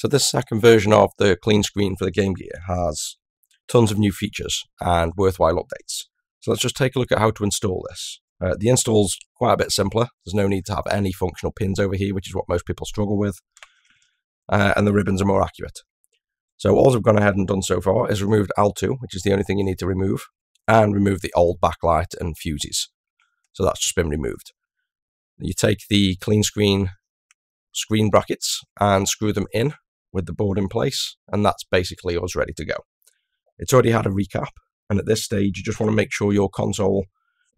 So this second version of the CleanScreen for the Game Gear has tons of new features and worthwhile updates. So let's just take a look at how to install this. Uh, the install's quite a bit simpler. There's no need to have any functional pins over here, which is what most people struggle with. Uh, and the ribbons are more accurate. So all I've gone ahead and done so far is removed L2, which is the only thing you need to remove, and remove the old backlight and fuses. So that's just been removed. You take the CleanScreen screen brackets and screw them in with the board in place, and that's basically us ready to go. It's already had a recap, and at this stage, you just want to make sure your console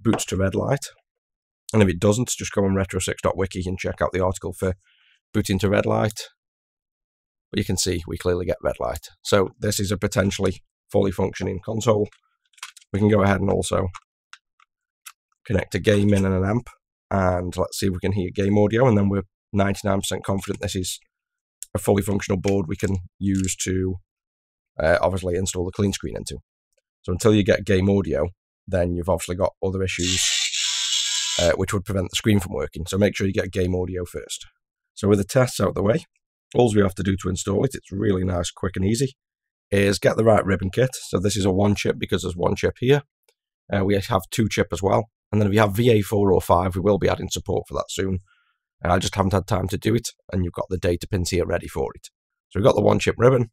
boots to red light. And if it doesn't, just go on retrosix.wiki and check out the article for booting to red light. But you can see we clearly get red light. So this is a potentially fully functioning console. We can go ahead and also connect a game in and an amp. And let's see if we can hear game audio. And then we're 99% confident this is a fully functional board we can use to uh, obviously install the CleanScreen into. So until you get game audio, then you've obviously got other issues uh, which would prevent the screen from working. So make sure you get game audio first. So with the tests out the way, all we have to do to install it, it's really nice, quick and easy, is get the right ribbon kit. So this is a one chip because there's one chip here. Uh, we have two chip as well. And then if you have VA4 or 5, we will be adding support for that soon. I just haven't had time to do it, and you've got the data pins here ready for it. So we've got the one chip ribbon,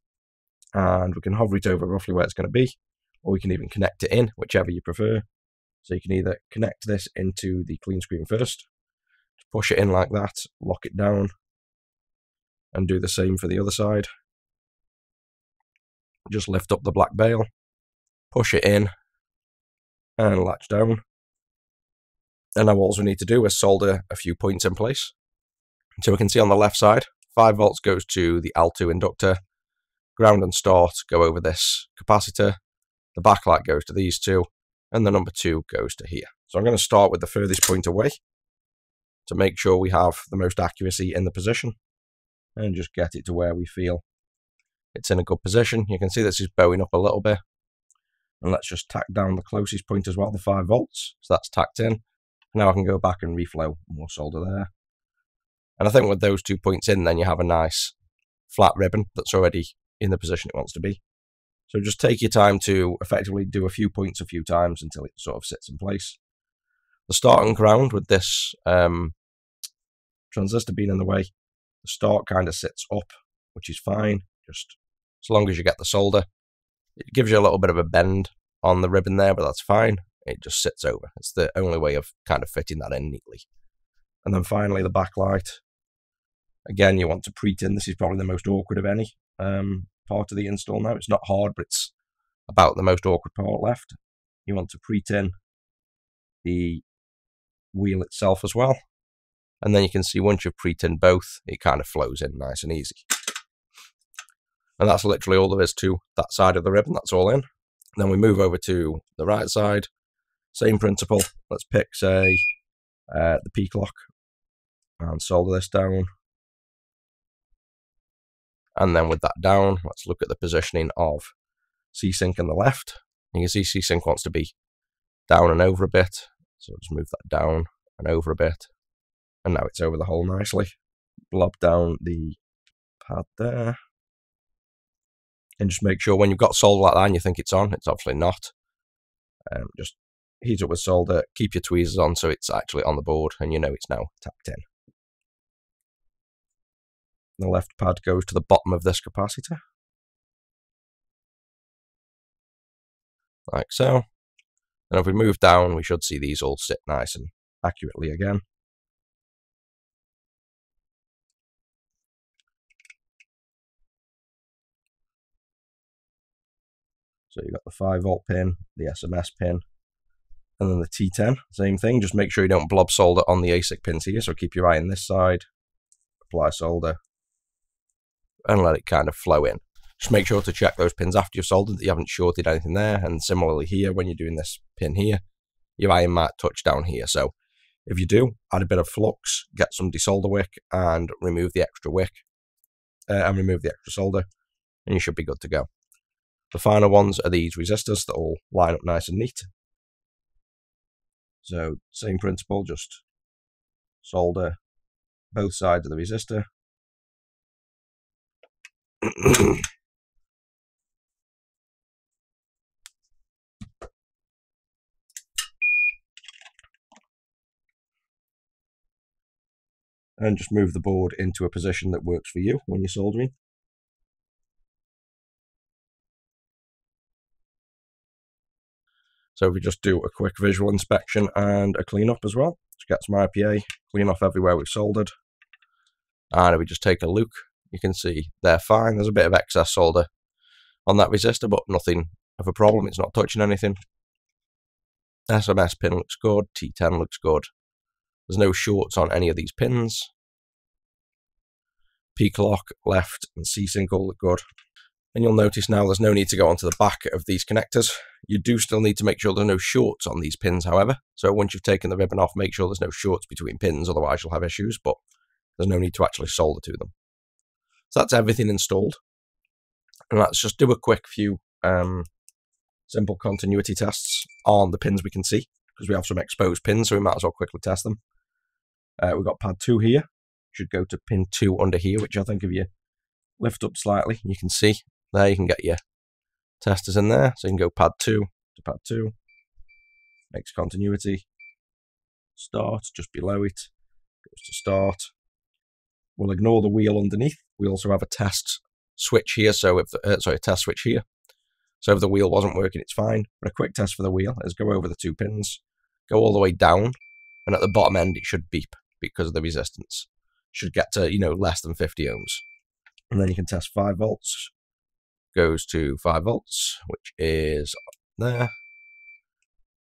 and we can hover it over roughly where it's going to be, or we can even connect it in, whichever you prefer. So you can either connect this into the CleanScreen first, push it in like that, lock it down, and do the same for the other side. Just lift up the black bail, push it in, and latch down. And now all we need to do is solder a few points in place. So we can see on the left side, 5 volts goes to the L2 inductor, ground and start go over this capacitor, the backlight goes to these two, and the number 2 goes to here. So I'm going to start with the furthest point away to make sure we have the most accuracy in the position and just get it to where we feel it's in a good position. You can see this is bowing up a little bit. And let's just tack down the closest point as well, the 5 volts. So that's tacked in. Now I can go back and reflow more solder there. And I think with those two points in, then you have a nice flat ribbon that's already in the position it wants to be. So just take your time to effectively do a few points a few times until it sort of sits in place. The start and ground with this um, transistor being in the way, the start kind of sits up, which is fine, just as long as you get the solder. It gives you a little bit of a bend on the ribbon there, but that's fine. It just sits over. It's the only way of kind of fitting that in neatly. And then finally, the backlight. Again, you want to pre-tin. This is probably the most awkward of any um, part of the install now. It's not hard, but it's about the most awkward part left. You want to pre-tin the wheel itself as well. And then you can see once you've pre-tinned both, it kind of flows in nice and easy. And that's literally all there is to that side of the ribbon. That's all in. Then we move over to the right side. Same principle. Let's pick, say, uh, the P clock and solder this down. And then with that down, let's look at the positioning of C-Sync on the left. You can see C-Sync wants to be down and over a bit. So just move that down and over a bit. And now it's over the hole nicely. Blob down the pad there. And just make sure when you've got solder like that and you think it's on, it's obviously not. Um, just heat up with solder, keep your tweezers on so it's actually on the board and you know it's now tapped in. The left pad goes to the bottom of this capacitor. Like so. And if we move down, we should see these all sit nice and accurately again. So you've got the 5 volt pin, the SMS pin, and then the T10, same thing. Just make sure you don't blob solder on the ASIC pins here. So keep your eye on this side, apply solder, and let it kind of flow in. Just make sure to check those pins after you've soldered that you haven't shorted anything there. And similarly here, when you're doing this pin here, your iron might touch down here. So if you do, add a bit of flux, get some desolder wick, and remove the extra wick, uh, and remove the extra solder, and you should be good to go. The final ones are these resistors that all line up nice and neat. So same principle, just solder both sides of the resistor. and just move the board into a position that works for you when you're soldering. So we just do a quick visual inspection and a clean up as well. Just get some IPA, clean off everywhere we've soldered. And we just take a look, you can see they're fine. There's a bit of excess solder on that resistor, but nothing of a problem. It's not touching anything. SMS pin looks good. T10 looks good. There's no shorts on any of these pins. P-clock, left, and C-sync all look good. And you'll notice now there's no need to go onto the back of these connectors. You do still need to make sure there are no shorts on these pins, however. So once you've taken the ribbon off, make sure there's no shorts between pins, otherwise you'll have issues, but there's no need to actually solder to them. So that's everything installed. And let's just do a quick few um, simple continuity tests on the pins we can see, because we have some exposed pins, so we might as well quickly test them. Uh, we've got pad 2 here, should go to pin 2 under here, which I think if you lift up slightly, you can see there you can get your testers in there. So you can go pad 2 to pad 2. Makes continuity. Start just below it. Goes to start. We'll ignore the wheel underneath. We also have a test switch here. So if the, uh, sorry, a test switch here. So if the wheel wasn't working, it's fine. But a quick test for the wheel is go over the two pins, go all the way down, and at the bottom end it should beep because of the resistance. Should get to, you know, less than 50 ohms. And then you can test 5 volts, goes to 5 volts, which is there.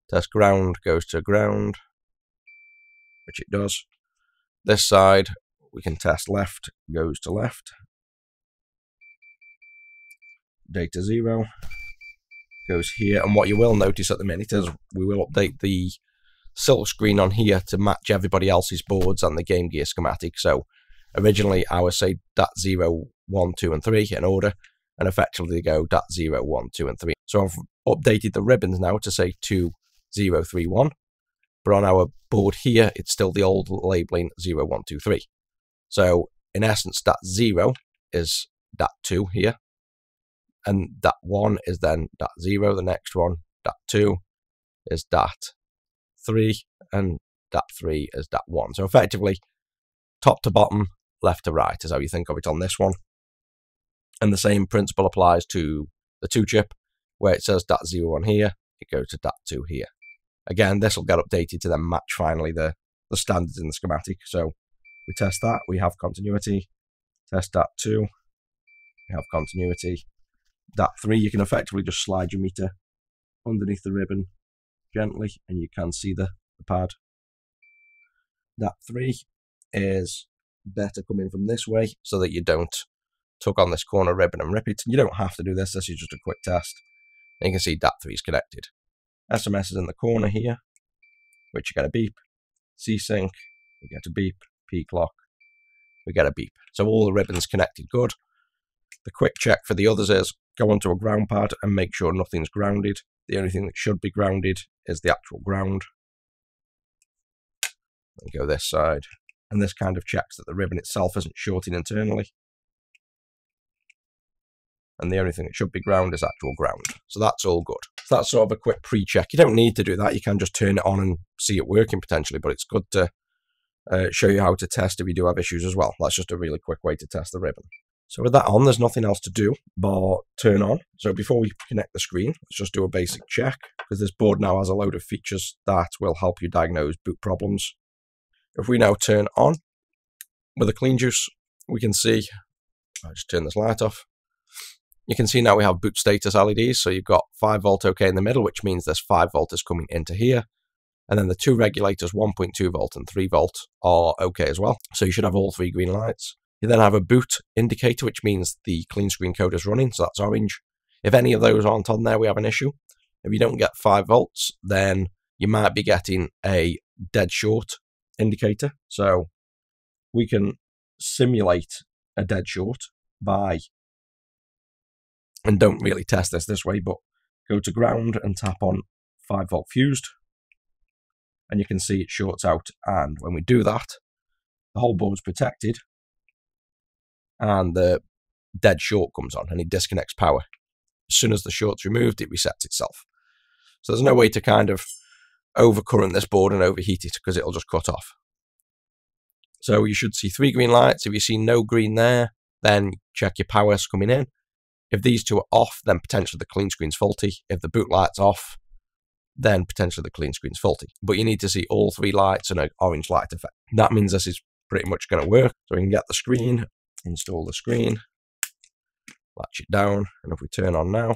Test ground goes to ground, which it does. This side, we can test left, goes to left. Data 0 goes here. And what you will notice at the minute is we will update the silk screen on here to match everybody else's boards and the Game Gear schematic. So originally I would say dot 0, 1, 2 and 3 in order and effectively they go dot 0, 1, 2, and 3. So I've updated the ribbons now to say 2, 0, 3, 1. But on our board here, it's still the old labeling 0, 1, 2, 3. So in essence, that 0 is that 2 here. And that 1 is then that 0, the next one. that 2 is that 3. And that 3 is that 1. So effectively, top to bottom, left to right is how you think of it on this one. And the same principle applies to the 2 chip, where it says .0 on here, it goes to that two here. Again, this will get updated to then match finally the, the standards in the schematic. So we test that, we have continuity. Test that two, we have continuity. That three, you can effectively just slide your meter underneath the ribbon gently, and you can see the, the pad. .3 is better coming from this way so that you don't tuck on this corner ribbon and rip it. You don't have to do this. This is just a quick test. And you can see that three is connected. SMS is in the corner here, which you get a beep. C-Sync, we get a beep. P-Clock, we get a beep. So all the ribbons connected good. The quick check for the others is go onto a ground pad and make sure nothing's grounded. The only thing that should be grounded is the actual ground. And go this side. And this kind of checks that the ribbon itself isn't shorting internally and the only thing that should be ground is actual ground. So that's all good. So that's sort of a quick pre-check. You don't need to do that. You can just turn it on and see it working potentially, but it's good to uh, show you how to test if you do have issues as well. That's just a really quick way to test the ribbon. So with that on, there's nothing else to do but turn on. So before we connect the screen, let's just do a basic check because this board now has a load of features that will help you diagnose boot problems. If we now turn on with a clean juice, we can see, I'll just turn this light off. You can see now we have boot status LEDs. So you've got 5 volt OK in the middle, which means this 5 volt is coming into here. And then the two regulators, 1.2 volt and 3 volt, are OK as well. So you should have all three green lights. You then have a boot indicator, which means the CleanScreen code is running. So that's orange. If any of those aren't on there, we have an issue. If you don't get 5 volts, then you might be getting a dead short indicator. So we can simulate a dead short by and don't really test this this way, but go to ground and tap on 5 volt fused, and you can see it shorts out. And when we do that, the whole board's protected, and the dead short comes on and it disconnects power. As soon as the short's removed, it resets itself. So there's no way to kind of overcurrent this board and overheat it because it'll just cut off. So you should see three green lights. If you see no green there, then check your powers coming in. If these two are off, then potentially the CleanScreen's faulty. If the boot light's off, then potentially the CleanScreen's faulty. But you need to see all three lights and an orange light effect. That means this is pretty much going to work. So we can get the screen, install the screen, latch it down, and if we turn on now,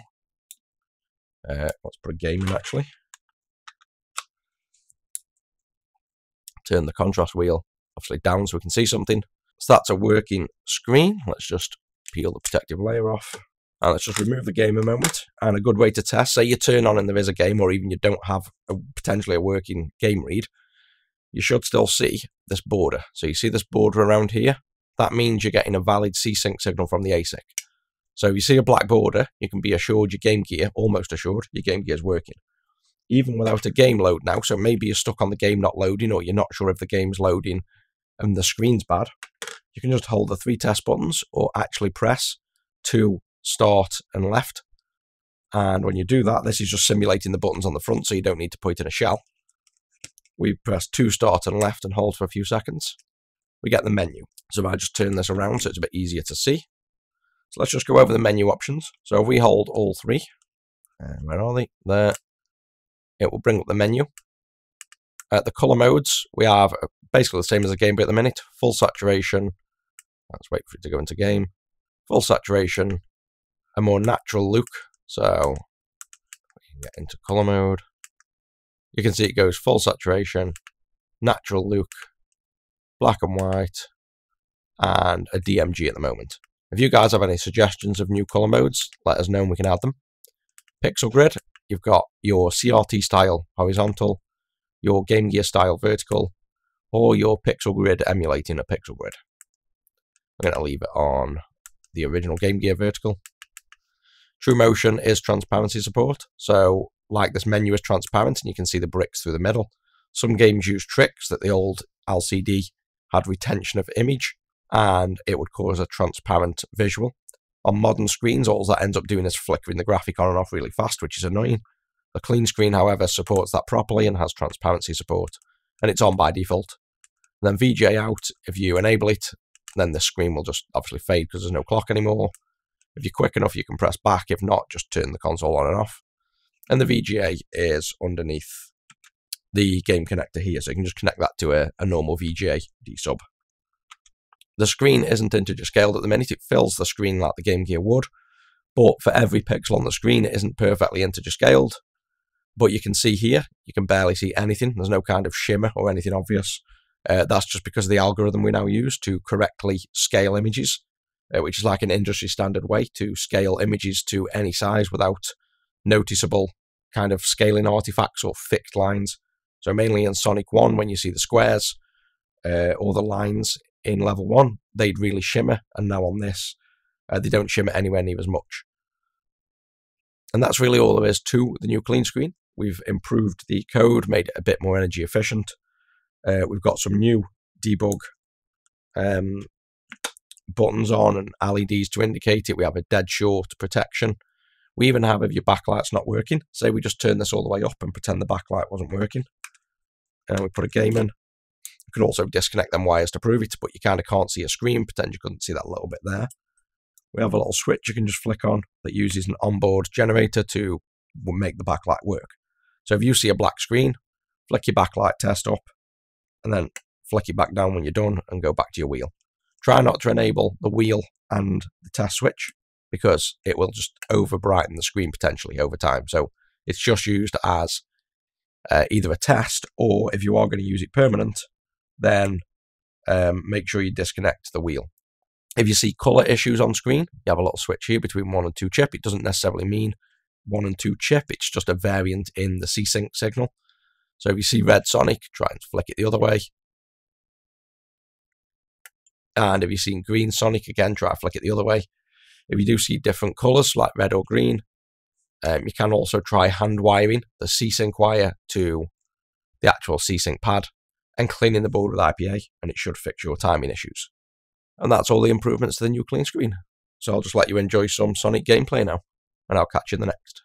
uh, let's put a game in actually. Turn the contrast wheel obviously down so we can see something. So that's a working screen. Let's just peel the protective layer off. And let's just remove the game a moment. And a good way to test, say you turn on and there is a game, or even you don't have a, potentially a working game read, you should still see this border. So you see this border around here? That means you're getting a valid C-Sync signal from the ASIC. So if you see a black border, you can be assured your game gear, almost assured, your game gear is working. Even without a game load now, so maybe you're stuck on the game not loading, or you're not sure if the game's loading and the screen's bad, you can just hold the three test buttons or actually press to start and left. And when you do that, this is just simulating the buttons on the front, so you don't need to put it in a shell. We press two start and left and hold for a few seconds. We get the menu. So if I just turn this around so it's a bit easier to see. So let's just go over the menu options. So if we hold all three, where are they? There. It will bring up the menu. Uh, the color modes, we have basically the same as the Game at the minute. Full saturation. Let's wait for it to go into game. Full saturation. A more natural look. So we can get into color mode. You can see it goes full saturation, natural look, black and white, and a DMG at the moment. If you guys have any suggestions of new color modes, let us know and we can add them. Pixel grid, you've got your CRT style horizontal, your Game Gear style vertical, or your pixel grid emulating a pixel grid. I'm going to leave it on the original Game Gear vertical. True Motion is transparency support, so like this menu is transparent and you can see the bricks through the middle. Some games use tricks that the old LCD had retention of image and it would cause a transparent visual. On modern screens, all that ends up doing is flickering the graphic on and off really fast, which is annoying. The CleanScreen, however, supports that properly and has transparency support, and it's on by default. And then VGA out, if you enable it, then the screen will just obviously fade because there's no clock anymore. If you're quick enough, you can press back. If not, just turn the console on and off. And the VGA is underneath the game connector here, so you can just connect that to a, a normal VGA D sub. The screen isn't integer scaled at the minute, it fills the screen like the Game Gear would, but for every pixel on the screen, it isn't perfectly integer scaled. But you can see here, you can barely see anything. There's no kind of shimmer or anything obvious. Uh, that's just because of the algorithm we now use to correctly scale images, uh, which is like an industry standard way to scale images to any size without noticeable kind of scaling artifacts or fixed lines. So mainly in Sonic 1, when you see the squares uh, or the lines in level 1, they'd really shimmer, and now on this, uh, they don't shimmer anywhere near as much. And that's really all there is to the new CleanScreen. We've improved the code, made it a bit more energy efficient. Uh, we've got some new debug um, buttons on and LEDs to indicate it. We have a dead short protection. We even have if your backlight's not working, say we just turn this all the way up and pretend the backlight wasn't working. And we put a game in. You can also disconnect them wires to prove it, but you kind of can't see a screen. Pretend you couldn't see that little bit there. We have a little switch you can just flick on that uses an onboard generator to make the backlight work. So if you see a black screen, flick your backlight test up, and then flick it back down when you're done and go back to your wheel. Try not to enable the wheel and the test switch because it will just over brighten the screen potentially over time. So it's just used as uh, either a test or if you are going to use it permanent, then um, make sure you disconnect the wheel. If you see color issues on screen, you have a little switch here between one and two chip. It doesn't necessarily mean one and two chip. It's just a variant in the C-Sync signal. So if you see red Sonic, try and flick it the other way. And if you've seen green Sonic, again, try to flick it the other way. If you do see different colors like red or green, um, you can also try hand wiring the C-Sync wire to the actual C-Sync pad and cleaning the board with IPA, and it should fix your timing issues. And that's all the improvements to the new CleanScreen. So I'll just let you enjoy some Sonic gameplay now, and I'll catch you in the next.